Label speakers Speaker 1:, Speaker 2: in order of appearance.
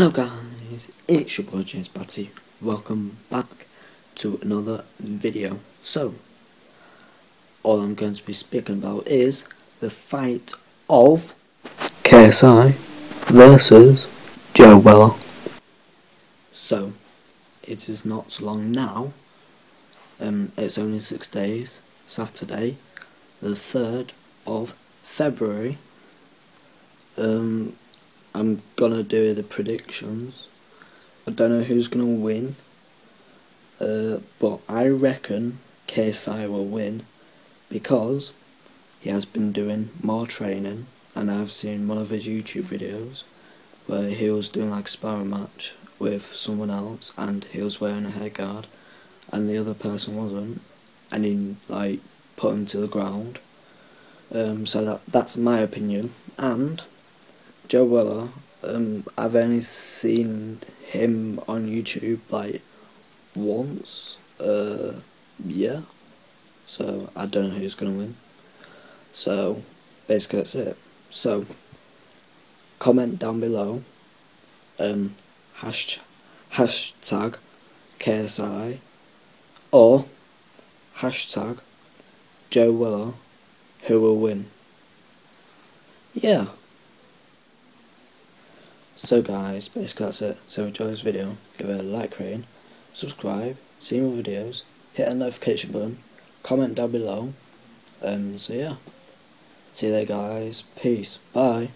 Speaker 1: Hello guys, it's your boy James Batty. Welcome back to another video. So, all I'm going to be speaking about is the fight of KSI versus Joe Weller. So, it is not so long now. Um, it's only six days. Saturday, the third of February. Um, I'm gonna do the predictions. I don't know who's gonna win, uh, but I reckon KSI will win because he has been doing more training, and I've seen one of his YouTube videos where he was doing like a sparring match with someone else, and he was wearing a head guard, and the other person wasn't, and he like put him to the ground. Um, so that that's my opinion, and Joe Weller, um, I've only seen him on YouTube like once. Uh, yeah. So I don't know who's gonna win. So basically that's it. So comment down below. Um, hash, hashtag KSI or hashtag Joe Weller who will win. Yeah. So guys, basically that's it. So enjoy this video, give it a like rating, subscribe, see more videos, hit the notification button, comment down below, and so yeah. See you there guys, peace, bye.